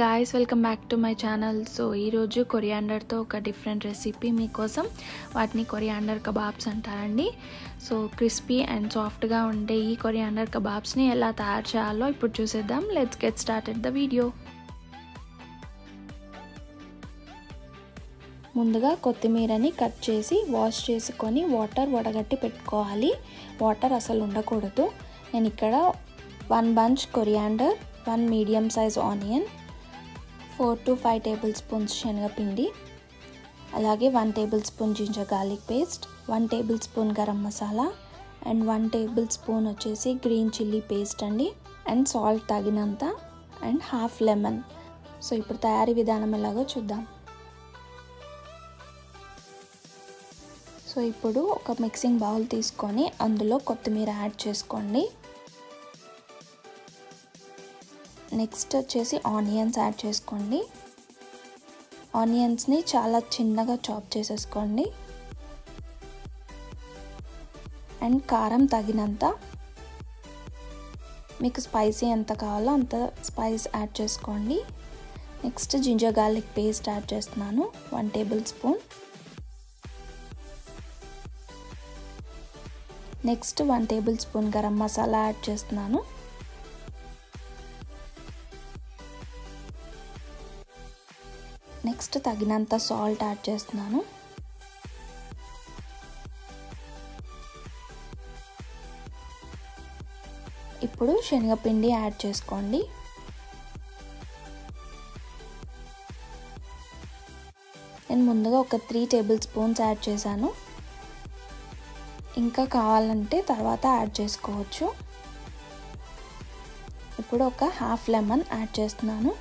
Guys welcome back to my channel so ఈరోజు కొరియాండర్తో ఒక డిఫరెంట్ రెసిపీ మీకోసం వాటిని కొరియాండర్ కబాబ్స్ అంటారండి. సో క్రిస్పీ అండ్ సాఫ్ట్గా ఉండే ఈ కొరియాండర్ కబాబ్స్ని ఎలా తయారు చేయాలో ఇప్పుడు చూసేద్దాం. Let's get started the video ముందుగా కొత్తిమీరని కట్ చేసి వాష్ చేసుకొని వాటర్ వడగట్టి పెట్టుకోవాలి. వాటర్ అసలు ఉండకూడదు. నేను ఇక్కడ one bunch coriander one medium size onion four to five table spoons శనగపిండి అలాగే one table spoon ginger garlic paste one table spoon garam masala and one table spoon వచ్చేసి గ్రీన్ చిల్లీ పేస్ట్ అండి and salt తగినంత and half lemon. So ఇప్పుడు తయారీ విధానం ఎలాగో చూద్దాం. సో ఇప్పుడు ఒక మిక్సింగ్ బౌల్ తీసుకొని అందులో కొత్తిమీర యాడ్ చేసుకోండి. నెక్స్ట్ వచ్చేసి ఆనియన్స్ యాడ్ చేసుకోండి. ఆనియన్స్ని చాలా చిన్నగా చాప్ చేసేసుకోండి. అండ్ కారం తగినంత. మీకు స్పైసీ ఎంత కావాలో అంత స్పైస్ యాడ్ చేసుకోండి. Next ginger garlic paste add చేస్తున్నాను one table spoon. Next one table spoon garam masala add చేస్తున్నాను. నెక్స్ట్ తగినంత సాల్ట్ యాడ్ చేస్తున్నాను. ఇప్పుడు శనగపిండి యాడ్ చేసుకోండి. నేను ముందుగా ఒక త్రీ టేబుల్ స్పూన్స్ యాడ్ చేశాను. ఇంకా కావాలంటే తర్వాత యాడ్ చేసుకోవచ్చు. ఇప్పుడు ఒక హాఫ్ లెమన్ యాడ్ చేస్తున్నాను.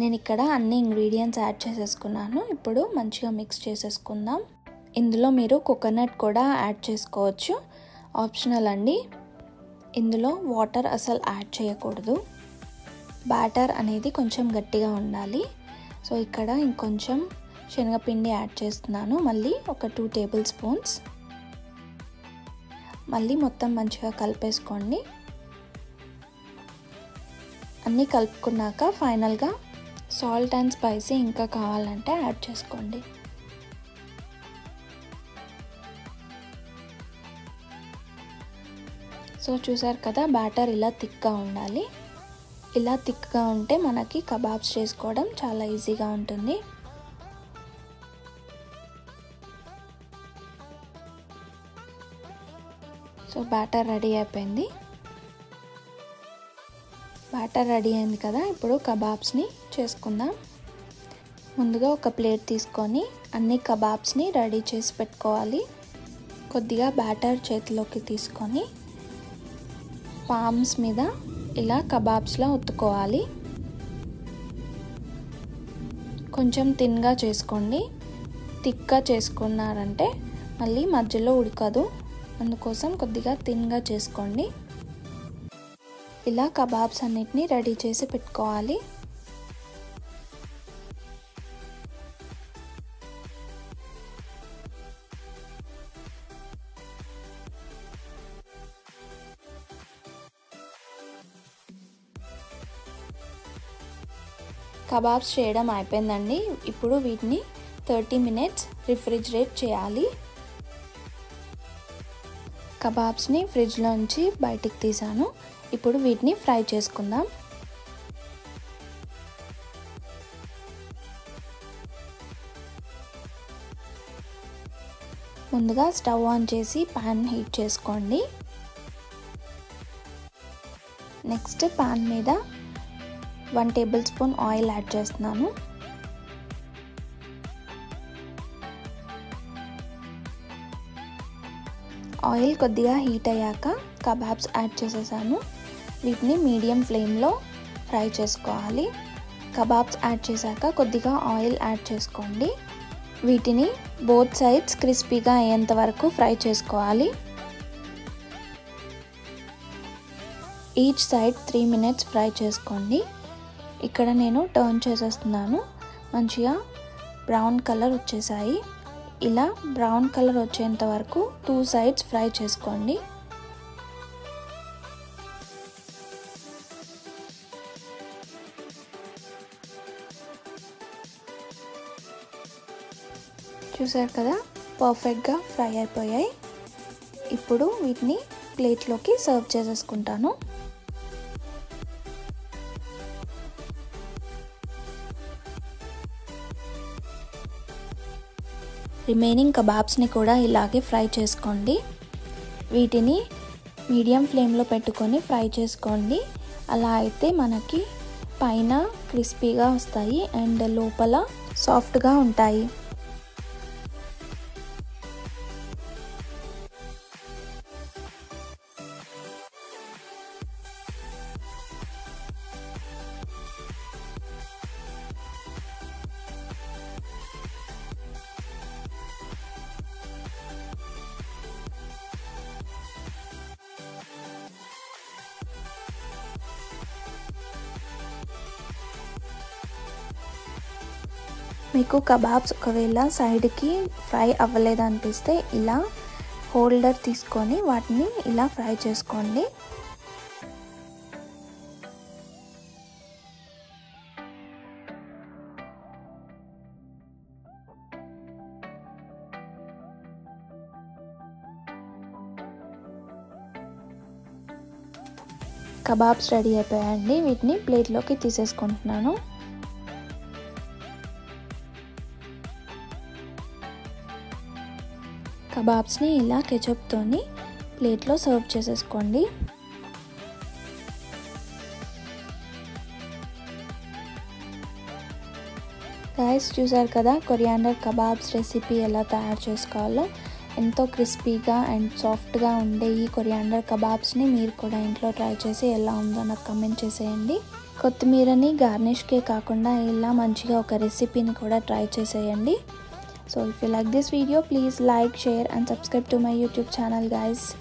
నేను ఇక్కడ అన్ని ఇంగ్రీడియంట్స్ యాడ్ చేసేసుకున్నాను. ఇప్పుడు మంచిగా మిక్స్ చేసేసుకుందాం. ఇందులో మీరు కోకోనట్ కూడా యాడ్ చేసుకోవచ్చు. ఆప్షనల్ అండి. ఇందులో వాటర్ అసలు యాడ్ చేయకూడదు. బ్యాటర్ అనేది కొంచెం గట్టిగా ఉండాలి. సో ఇక్కడ ఇంకొంచెం శనగపిండి యాడ్ చేస్తున్నాను. మళ్ళీ ఒక టూ టేబుల్ స్పూన్స్. మళ్ళీ మొత్తం మంచిగా కలిపేసుకోండి. అన్నీ కలుపుకున్నాక ఫైనల్గా సాల్ట్ అండ్ స్పైసీ ఇంకా కావాలంటే యాడ్ చేసుకోండి. సో చూసారు కదా బ్యాటర్ ఇలా థిక్గా ఉండాలి. ఇలా థిక్గా ఉంటే మనకి కబాబ్స్ చేసుకోవడం చాలా ఈజీగా ఉంటుంది. సో బ్యాటర్ రెడీ అయిపోయింది. బ్యాటర్ రెడీ అయింది కదా ఇప్పుడు కబాబ్స్ని చేసుకుందాం. ముందుగా ఒక ప్లేట్ తీసుకొని అన్ని కబాబ్స్ని రెడీ చేసి పెట్టుకోవాలి. కొద్దిగా బ్యాటర్ చేతిలోకి తీసుకొని పామ్స్ మీద ఇలా కబాబ్స్లా ఒత్తుకోవాలి. కొంచెం తిన్గా చేసుకోండి. థిక్గా చేసుకున్నారంటే మళ్ళీ మధ్యలో ఉడకదు. అందుకోసం కొద్దిగా తిన్గా చేసుకోండి. ఇలా కబాబ్స్ అన్నిటిని రెడీ చేసి పెట్టుకోవాలి. కబాబ్స్ చేయడం అయిపోయిందండి. ఇప్పుడు వీటిని థర్టీ మినిట్స్ రిఫ్రిజిరేట్ చేయాలి. కబాబ్స్ని ఫ్రిడ్జ్లోంచి బయటికి తీసాను. ఇప్పుడు వీటిని ఫ్రై చేసుకుందాం. ముందుగా స్టవ్ ఆన్ చేసి ప్యాన్ హీట్ చేసుకోండి. నెక్స్ట్ ప్యాన్ మీద one table spoon oil add చేస్తున్నాను. ఆయిల్ కొద్దిగా హీట్ అయ్యాక కబాబ్స్ యాడ్ చేసేసాను. వీటిని మీడియం ఫ్లేమ్లో ఫ్రై చేసుకోవాలి. కబాబ్స్ యాడ్ చేశాక కొద్దిగా ఆయిల్ యాడ్ చేసుకోండి. వీటిని బోత్ సైడ్స్ క్రిస్పీగా అయ్యేంత వరకు ఫ్రై చేసుకోవాలి. Each side three minutes fry చేసుకోండి. ఇక్కడ నేను టర్న్ చేసేస్తున్నాను. మంచిగా బ్రౌన్ కలర్ వచ్చేసాయి. ఇలా బ్రౌన్ కలర్ వచ్చేంత వరకు టూ సైడ్స్ ఫ్రై చేసుకోండి. చూసారు కదా? పర్ఫెక్ట్గా ఫ్రై అయిపోయాయి. ఇప్పుడు వీటిని ప్లేట్లోకి సర్వ్ చేసేసుకుంటాను. రిమైనింగ్ కబాబ్స్ని కూడా ఇలాగే ఫ్రై చేసుకోండి. వీటిని మీడియం ఫ్లేమ్లో పెట్టుకొని ఫ్రై చేసుకోండి. అలా అయితే మనకి పైన క్రిస్పీగా వస్తాయి అండ్ లోపల సాఫ్ట్గా ఉంటాయి. మీకు కబాబ్స్ ఒకవేళ సైడ్కి ఫ్రై అవ్వలేదు అనిపిస్తే ఇలా హోల్డర్ తీసుకొని వాటిని ఇలా ఫ్రై చేసుకోండి. కబాబ్స్ రెడీ అయిపోయాయండి. వీటిని ప్లేట్లోకి తీసేసుకుంటున్నాను. కబాబ్స్ని ఇలా కెచప్తోని ప్లేట్లో సర్వ్ చేసేసుకోండి. గాయస్ చూసారు కదా కొరియాండర్ కబాబ్స్ రెసిపీ ఎలా తయారు చేసుకోవాలో? ఎంతో క్రిస్పీగా అండ్ సాఫ్ట్గా ఉండే ఈ కొరియాండర్ కబాబ్స్ని మీరు కూడా ఇంట్లో ట్రై చేసి ఎలా ఉందో నాకు కమెంట్ చేసేయండి. కొత్తిమీరని గార్నిష్కే కాకుండా ఇలా మంచిగా ఒక రెసిపీని కూడా ట్రై చేసేయండి. So if you like this video, please like, share and subscribe to my YouTube channel guys.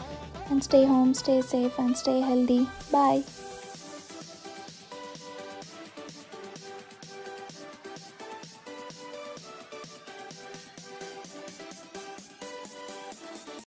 And stay home, stay safe and stay healthy. Bye.